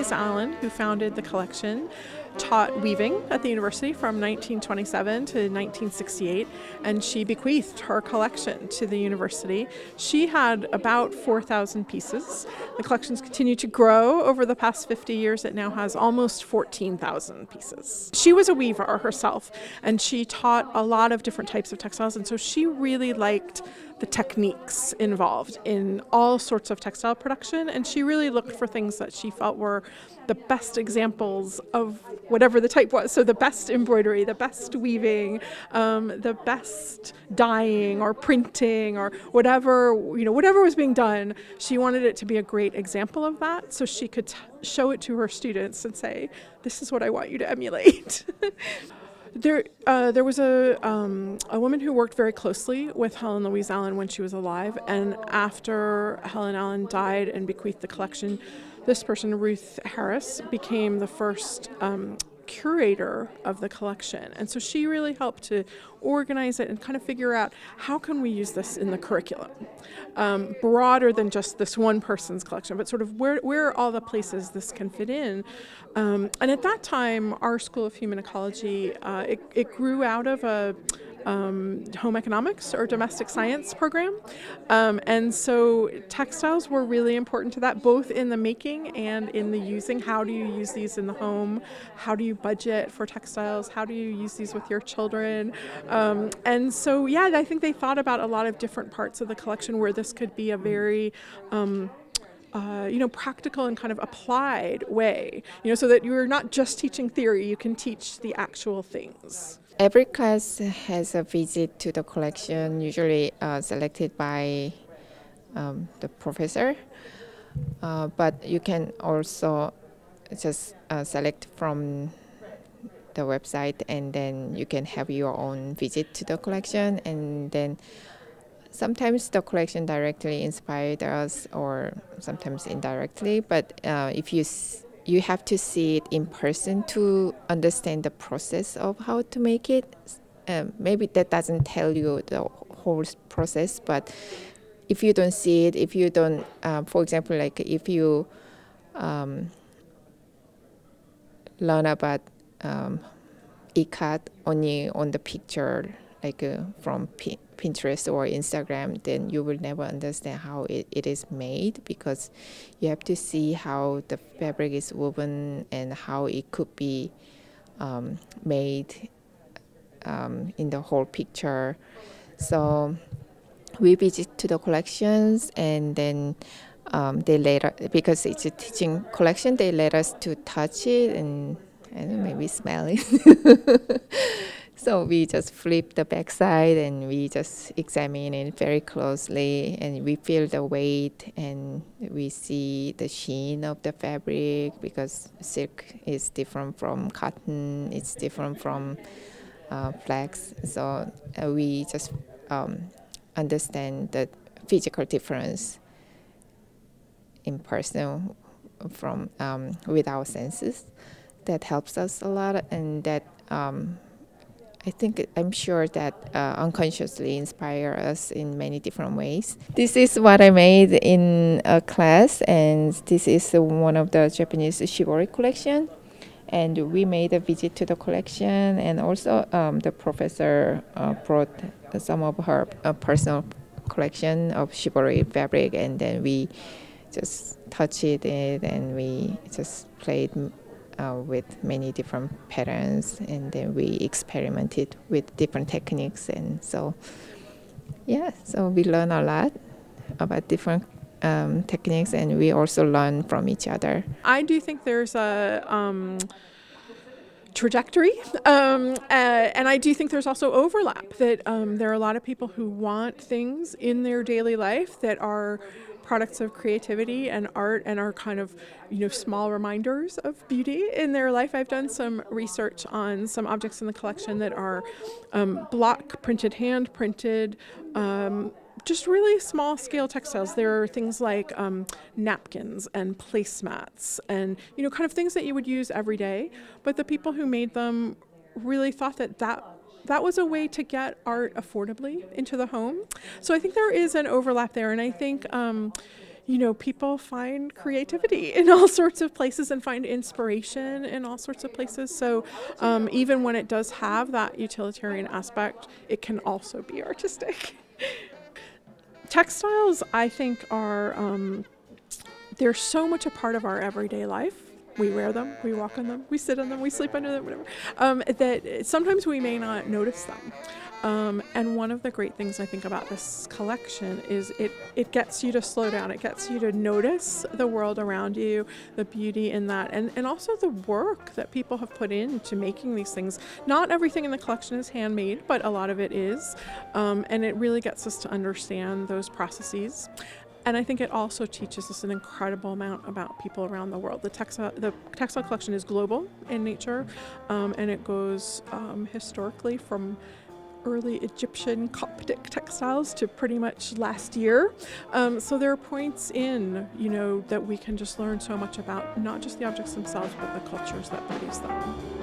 Louise Allen, who founded the collection, taught weaving at the university from 1927 to 1968, and she bequeathed her collection to the university. She had about 4,000 pieces. The collection's continued to grow over the past 50 years. It now has almost 14,000 pieces. She was a weaver herself, and she taught a lot of different types of textiles, and so she really liked the techniques involved in all sorts of textile production, and she really looked for things that she felt were the best examples of whatever the type was. So the best embroidery, the best weaving, um, the best dyeing or printing or whatever you know whatever was being done. She wanted it to be a great example of that, so she could show it to her students and say, "This is what I want you to emulate." There, uh, there was a, um, a woman who worked very closely with Helen Louise Allen when she was alive, and after Helen Allen died and bequeathed the collection, this person, Ruth Harris, became the first um, curator of the collection. And so she really helped to organize it and kind of figure out how can we use this in the curriculum, um, broader than just this one person's collection, but sort of where, where are all the places this can fit in. Um, and at that time, our School of Human Ecology, uh, it, it grew out of a um, home economics or domestic science program. Um, and so textiles were really important to that, both in the making and in the using. How do you use these in the home? How do you budget for textiles? How do you use these with your children? Um, and so, yeah, I think they thought about a lot of different parts of the collection where this could be a very um, uh, you know, practical and kind of applied way, you know, so that you're not just teaching theory, you can teach the actual things. Every class has a visit to the collection, usually uh, selected by um, the professor. Uh, but you can also just uh, select from the website and then you can have your own visit to the collection and then sometimes the collection directly inspired us or sometimes indirectly but uh, if you you have to see it in person to understand the process of how to make it. Um, maybe that doesn't tell you the whole process, but if you don't see it, if you don't, uh, for example, like if you um, learn about um, ikat only on the picture, like uh, from Pinterest or Instagram, then you will never understand how it, it is made because you have to see how the fabric is woven and how it could be um, made um, in the whole picture. So we visit to the collections and then um, they later because it's a teaching collection they let us to touch it and and maybe smell it So we just flip the backside and we just examine it very closely and we feel the weight and we see the sheen of the fabric because silk is different from cotton, it's different from uh, flax. So uh, we just um, understand the physical difference in person from um, with our senses. That helps us a lot and that um, I think I'm sure that uh, unconsciously inspire us in many different ways. This is what I made in a class, and this is one of the Japanese shibori collection. And we made a visit to the collection, and also um, the professor uh, brought some of her uh, personal collection of shibori fabric, and then we just touched it and we just played uh, with many different patterns, and then we experimented with different techniques, and so yeah, so we learn a lot about different um, techniques, and we also learn from each other. I do think there's a. Um, trajectory. Um, uh, and I do think there's also overlap that um, there are a lot of people who want things in their daily life that are products of creativity and art and are kind of you know small reminders of beauty in their life. I've done some research on some objects in the collection that are um, block printed, hand printed. Um, just really small scale textiles. There are things like um, napkins and placemats and you know kind of things that you would use every day. But the people who made them really thought that that that was a way to get art affordably into the home. So I think there is an overlap there, and I think. Um, you know, people find creativity in all sorts of places and find inspiration in all sorts of places. So um, even when it does have that utilitarian aspect, it can also be artistic. Textiles, I think, are um, they're so much a part of our everyday life. We wear them, we walk on them, we sit on them, we sleep under them, whatever. Um, that sometimes we may not notice them. Um, and one of the great things I think about this collection is it, it gets you to slow down. It gets you to notice the world around you, the beauty in that, and, and also the work that people have put into making these things. Not everything in the collection is handmade, but a lot of it is. Um, and it really gets us to understand those processes. And I think it also teaches us an incredible amount about people around the world. The textile, the textile collection is global in nature, um, and it goes um, historically from early Egyptian Coptic textiles to pretty much last year. Um, so there are points in, you know, that we can just learn so much about not just the objects themselves, but the cultures that produce them.